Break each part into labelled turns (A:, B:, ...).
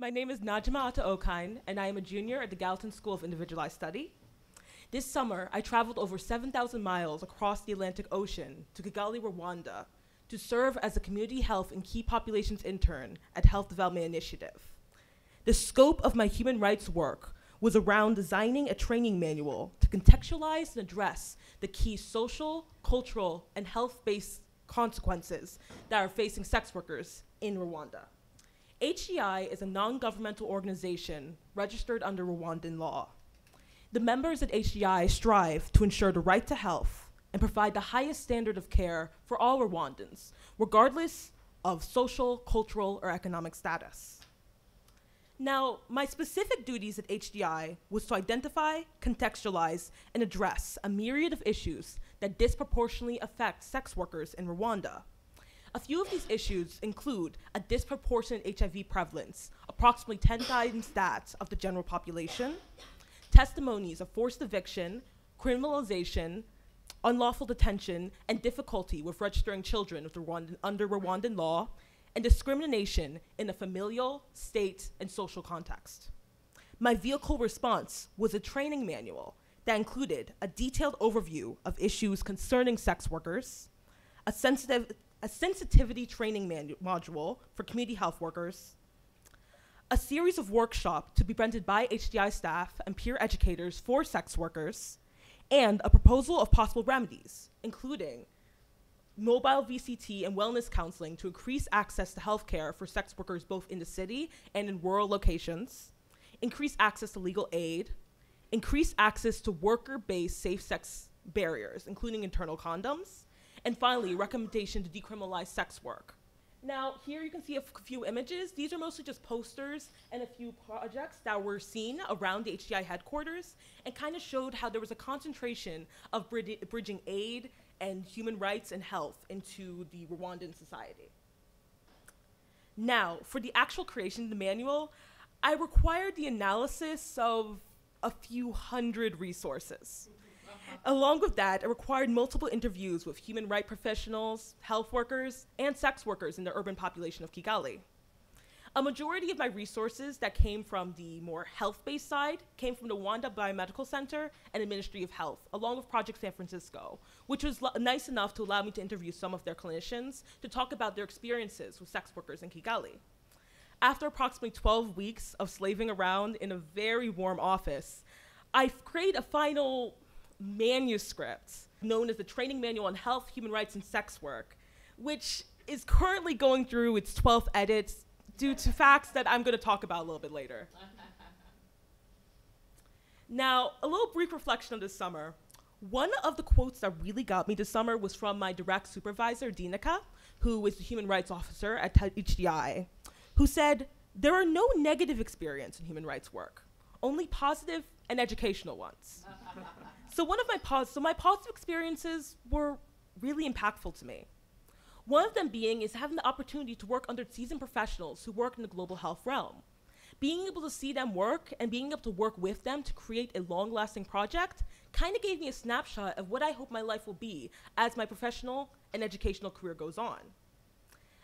A: My name is Naa-Djama Attoh Okine, and I am a junior at the Gallatin School of Individualized Study. This summer, I traveled over 7,000 miles across the Atlantic Ocean to Kigali, Rwanda, to serve as a community health and key populations intern at Health Development Initiative. The scope of my human rights work was around designing a training manual to contextualize and address the key social, cultural, and health based consequences that are facing sex workers in Rwanda. HDI is a non governmental organization registered under Rwandan law. The members at HDI strive to ensure the right to health and provide the highest standard of care for all Rwandans, regardless of social, cultural, or economic status. Now, my specific duties at HDI was to identify, contextualize, and address a myriad of issues that disproportionately affect sex workers in Rwanda. A few of these issues include a disproportionate HIV prevalence, approximately 10 times that of the general population, testimonies of forced eviction, criminalization, unlawful detention, and difficulty with registering children Rwandan, under Rwandan law, and discrimination in a familial, state, and social context. My vehicle response was a training manual that included a detailed overview of issues concerning sex workers, a, sensitive, a sensitivity training module for community health workers, a series of workshops to be presented by HDI staff and peer educators for sex workers, and a proposal of possible remedies, including mobile VCT and wellness counseling to increase access to healthcare for sex workers both in the city and in rural locations, increase access to legal aid, increase access to worker based safe sex barriers, including internal condoms, and finally, recommendation to decriminalize sex work. Now, here you can see a few images. These are mostly just posters and a few projects that were seen around the HDI headquarters and kind of showed how there was a concentration of bridging aid and human rights and health into the Rwandan society. Now, for the actual creation of the manual, I required the analysis of a few hundred resources. Along with that, it required multiple interviews with human rights professionals, health workers, and sex workers in the urban population of Kigali. A majority of my resources that came from the more health based side came from the Rwanda Biomedical Center and the Ministry of Health, along with Project San Francisco, which was nice enough to allow me to interview some of their clinicians to talk about their experiences with sex workers in Kigali. After approximately 12 weeks of slaving around in a very warm office, I created a final manuscript known as the Training Manual on Health, Human Rights, and Sex Work, which is currently going through its 12th edits due to facts that I'm going to talk about a little bit later. now, a little brief reflection on this summer. One of the quotes that really got me this summer was from my direct supervisor, Dinika, who is the human rights officer at HDI, who said, There are no negative experience in human rights work, only positive and educational ones. so one of my so my positive experiences were really impactful to me. One of them being is having the opportunity to work under seasoned professionals who work in the global health realm. Being able to see them work and being able to work with them to create a long lasting project kind of gave me a snapshot of what I hope my life will be as my professional and educational career goes on.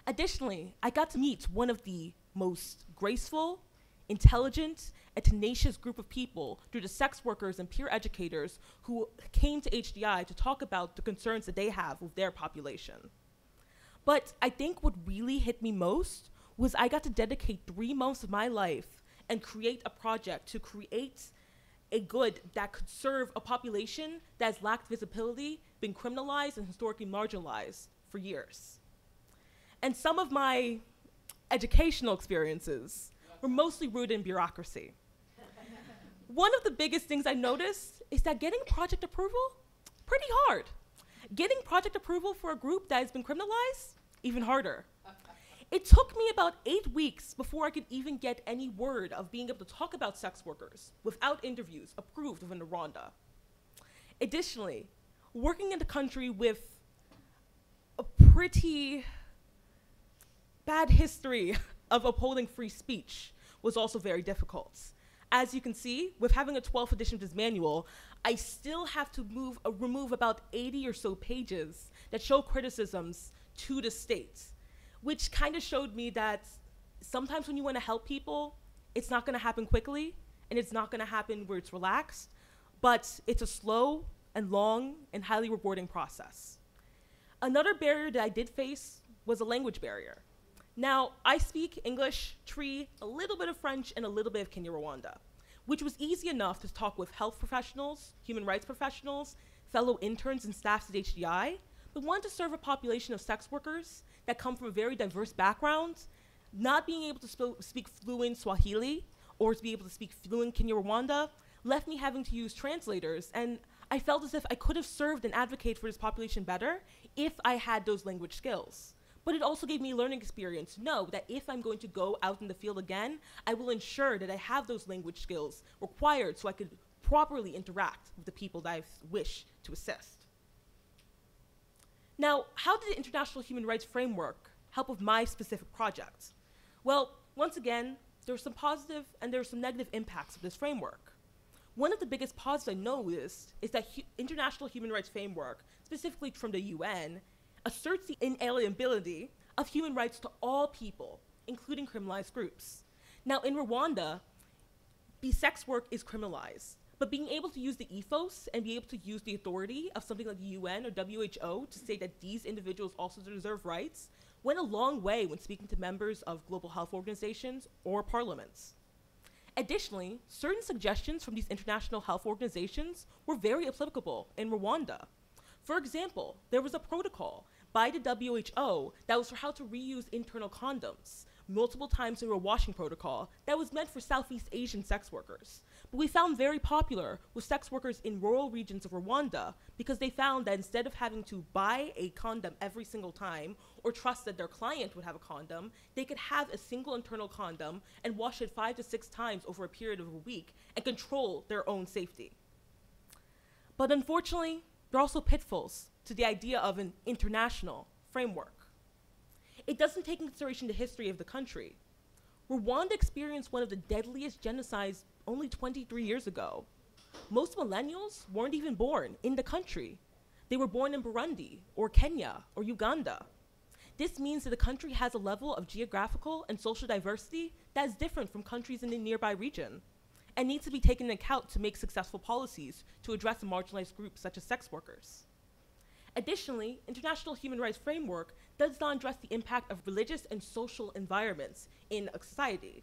A: Additionally, I got to meet one of the most graceful, intelligent, and tenacious group of people through the sex workers and peer educators who came to HDI to talk about the concerns that they have with their population. But I think what really hit me most was I got to dedicate three months of my life and create a project to create a good that could serve a population that has lacked visibility, been criminalized, and historically marginalized for years. And some of my educational experiences were mostly rooted in bureaucracy. One of the biggest things I noticed is that getting project approval, pretty hard. Getting project approval for a group that has been criminalized, even harder. It took me about eight weeks before I could even get any word of being able to talk about sex workers without interviews approved within Rwanda. Additionally, working in the country with a pretty bad history of upholding free speech was also very difficult. As you can see, with having a 12th edition of this manual, I still have to move, uh, remove about 80 or so pages that show criticisms to the state, which kind of showed me that sometimes when you want to help people, it's not gonna happen quickly, and it's not gonna happen where it's relaxed, but it's a slow and long and highly rewarding process. Another barrier that I did face was a language barrier. Now, I speak English, Twi, a little bit of French, and a little bit of Kinyarwanda, which was easy enough to talk with health professionals, human rights professionals, fellow interns and staffs at HDI, but wanted to serve a population of sex workers that come from a very diverse backgrounds, not being able to sp speak fluent Swahili or to be able to speak fluent Kinyarwanda left me having to use translators, and I felt as if I could have served and advocated for this population better if I had those language skills. But it also gave me learning experience to know that if I'm going to go out in the field again, I will ensure that I have those language skills required so I could properly interact with the people that I wish to assist. Now, how did the International Human Rights Framework help with my specific project? Well, once again, there are some positive and there are some negative impacts of this framework. One of the biggest positives I noticed is that hu international human rights framework, specifically from the UN, asserts the inalienability of human rights to all people, including criminalized groups. Now, in Rwanda, sex work is criminalized, but being able to use the ethos and be able to use the authority of something like the UN or WHO to say that these individuals also deserve rights went a long way when speaking to members of global health organizations or parliaments. Additionally, certain suggestions from these international health organizations were very applicable in Rwanda. For example, there was a protocol by the WHO that was for how to reuse internal condoms multiple times through a washing protocol that was meant for Southeast Asian sex workers. But we found very popular with sex workers in rural regions of Rwanda because they found that instead of having to buy a condom every single time or trust that their client would have a condom, they could have a single internal condom and wash it five to six times over a period of a week and control their own safety. But unfortunately, there are also pitfalls to the idea of an international framework. It doesn't take into consideration the history of the country. Rwanda experienced one of the deadliest genocides only 23 years ago. Most millennials weren't even born in the country. They were born in Burundi or Kenya or Uganda. This means that the country has a level of geographical and social diversity that is different from countries in the nearby region and needs to be taken into account to make successful policies to address marginalized groups such as sex workers. Additionally, international human rights framework does not address the impact of religious and social environments in a society.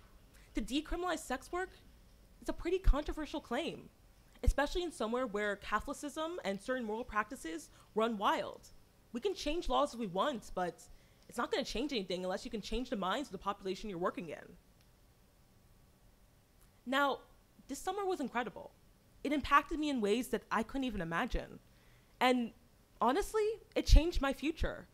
A: To decriminalize sex work is a pretty controversial claim, especially in somewhere where Catholicism and certain moral practices run wild. We can change laws if we want, but it's not going to change anything unless you can change the minds of the population you're working in. Now, this summer was incredible. It impacted me in ways that I couldn't even imagine. And honestly, it changed my future.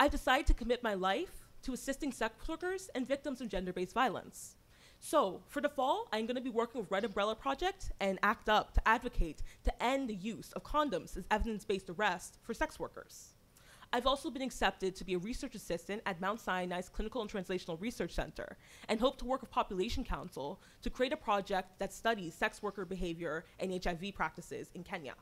A: I decided to commit my life to assisting sex workers and victims of gender based violence. So, for the fall, I'm going to be working with Red Umbrella Project and ACT UP to advocate to end the use of condoms as evidence based arrest for sex workers. I've also been accepted to be a research assistant at Mount Sinai's Clinical and Translational Research Center and hope to work with Population Council to create a project that studies sex worker behavior and HIV practices in Kenya.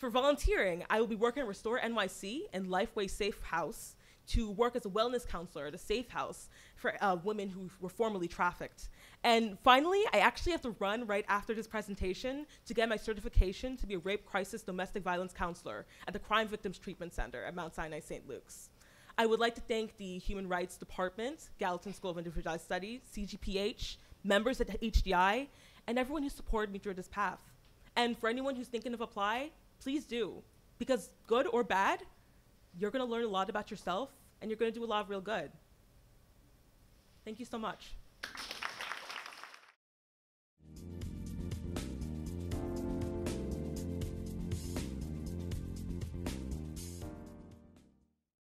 A: For volunteering, I will be working at Restore NYC and Lifeway Safe House to work as a wellness counselor at a safe house for uh, women who were formerly trafficked. And finally, I actually have to run right after this presentation to get my certification to be a rape crisis domestic violence counselor at the Crime Victims Treatment Center at Mount Sinai St. Luke's. I would like to thank the Human Rights Department, Gallatin School of Individualized Studies, CGPH, members at HDI, and everyone who supported me through this path. And for anyone who's thinking of apply, please do. Because good or bad, you're gonna learn a lot about yourself and you're gonna do a lot of real good. Thank you so much.